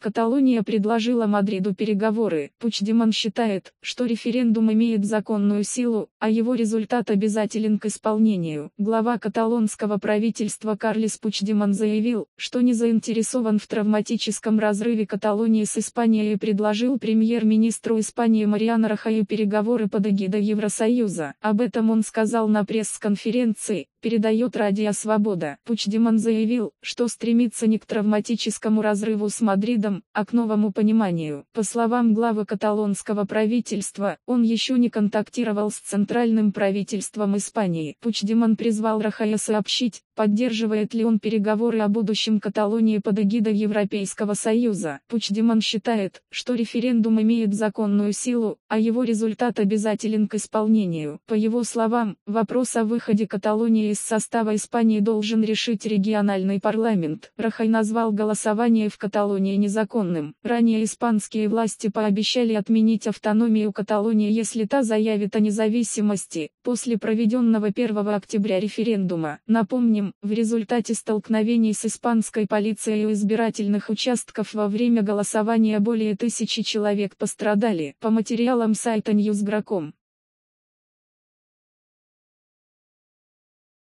Каталония предложила Мадриду переговоры. Пучдемон считает, что референдум имеет законную силу, а его результат обязателен к исполнению. Глава каталонского правительства Карлес Пучдемон заявил, что не заинтересован в травматическом разрыве Каталонии с Испанией и предложил премьер-министру Испании Мариано Рахаю переговоры под эгидой Евросоюза. Об этом он сказал на пресс-конференции, передает Радио Свобода. Пучдемон заявил, что стремится не к травматическому разрыву с Мадридом, а к новому пониманию. По словам главы каталонского правительства, он еще не контактировал с центральным правительством Испании. Пучдемон призвал Рахая сообщить, поддерживает ли он переговоры о будущем Каталонии под эгидой Европейского Союза. Пучдемон считает, что референдум имеет законную силу, а его результат обязателен к исполнению. По его словам, вопрос о выходе Каталонии из состава Испании должен решить региональный парламент. Рахай назвал голосование в Каталонии незаконным. Ранее испанские власти пообещали отменить автономию Каталонии, если та заявит о независимости, после проведенного 1 октября референдума. Напомним, в результате столкновений с испанской полицией у избирательных участков во время голосования более тысячи человек пострадали. По материалам сайта Newsgro.com.